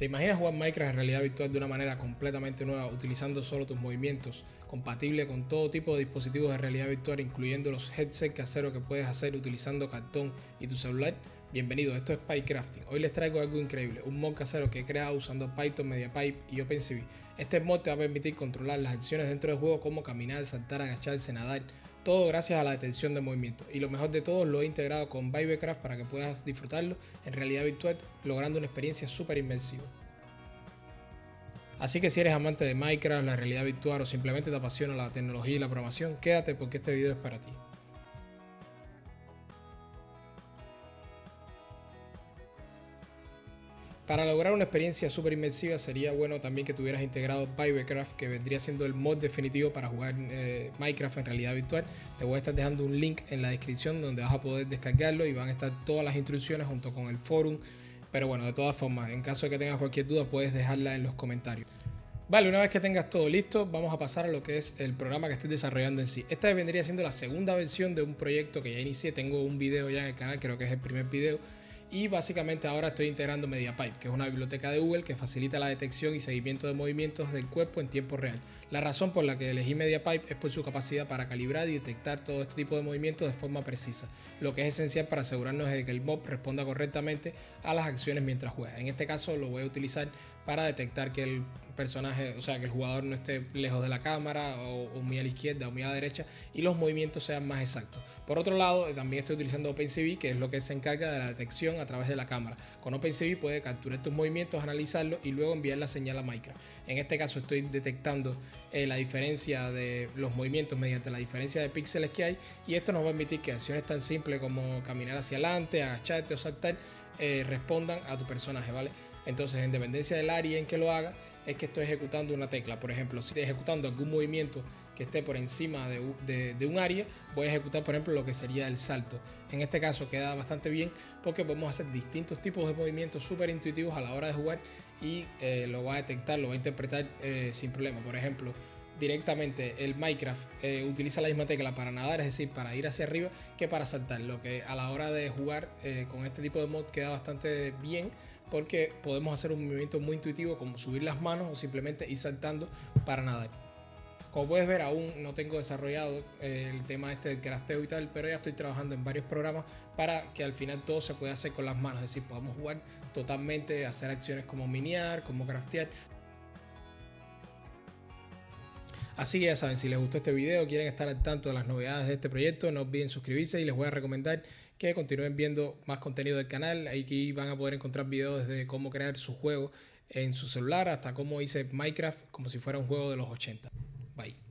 ¿Te imaginas jugar Minecraft en realidad virtual de una manera completamente nueva, utilizando solo tus movimientos, compatible con todo tipo de dispositivos de realidad virtual, incluyendo los headsets caseros que puedes hacer utilizando cartón y tu celular? Bienvenido, esto es PyCrafting. Hoy les traigo algo increíble, un mod casero que he creado usando Python, MediaPipe y OpenCV. Este mod te va a permitir controlar las acciones dentro del juego como caminar, saltar, agacharse, nadar, todo gracias a la detención de movimiento. Y lo mejor de todo, lo he integrado con Vivecraft para que puedas disfrutarlo en realidad virtual, logrando una experiencia súper inmersiva. Así que si eres amante de Minecraft, la realidad virtual o simplemente te apasiona la tecnología y la programación, quédate porque este video es para ti. Para lograr una experiencia súper inmersiva sería bueno también que tuvieras integrado Vivecraft, que vendría siendo el mod definitivo para jugar eh, Minecraft en realidad virtual. Te voy a estar dejando un link en la descripción donde vas a poder descargarlo y van a estar todas las instrucciones junto con el forum. Pero bueno, de todas formas, en caso de que tengas cualquier duda puedes dejarla en los comentarios. Vale, una vez que tengas todo listo, vamos a pasar a lo que es el programa que estoy desarrollando en sí. Esta vendría siendo la segunda versión de un proyecto que ya inicié. Tengo un video ya en el canal, creo que es el primer video y básicamente ahora estoy integrando MediaPipe, que es una biblioteca de Google que facilita la detección y seguimiento de movimientos del cuerpo en tiempo real. La razón por la que elegí MediaPipe es por su capacidad para calibrar y detectar todo este tipo de movimientos de forma precisa, lo que es esencial para asegurarnos de que el mob responda correctamente a las acciones mientras juega. En este caso lo voy a utilizar para detectar que el personaje, o sea, que el jugador no esté lejos de la cámara o, muy a la izquierda o muy a la derecha y los movimientos sean más exactos. Por otro lado, también estoy utilizando OpenCV, que es lo que se encarga de la detección a través de la cámara. Con OpenCV puede capturar tus movimientos, analizarlos y luego enviar la señal a Minecraft. En este caso estoy detectando eh, la diferencia de los movimientos mediante la diferencia de píxeles que hay y esto nos va a permitir que acciones tan simples como caminar hacia adelante, agacharte o saltar eh, respondan a tu personaje, ¿vale? Entonces, en dependencia del área en que lo haga, es que estoy ejecutando una tecla. Por ejemplo, si estoy ejecutando algún movimiento que esté por encima de, un área, voy a ejecutar, por ejemplo, lo que sería el salto. En este caso queda bastante bien porque podemos hacer distintos tipos de movimientos súper intuitivos a la hora de jugar y eh, lo va a detectar, lo va a interpretar eh, sin problema. Por ejemplo, directamente el Minecraft eh, utiliza la misma tecla para nadar, es decir, para ir hacia arriba, que para saltar. Lo que a la hora de jugar con este tipo de mod queda bastante bien porque podemos hacer un movimiento muy intuitivo como subir las manos o simplemente ir saltando para nadar. Como puedes ver, aún no tengo desarrollado eh, el tema este del crafteo y tal, pero ya estoy trabajando en varios programas para que al final todo se pueda hacer con las manos, es decir, podamos jugar totalmente, hacer acciones como miniar, como craftear. Así ya saben, si les gustó este video, quieren estar al tanto de las novedades de este proyecto, no olviden suscribirse y les voy a recomendar que continúen viendo más contenido del canal. Aquí van a poder encontrar videos desde cómo crear su juego en su celular hasta cómo hice Minecraft como si fuera un juego de los 80. Bye.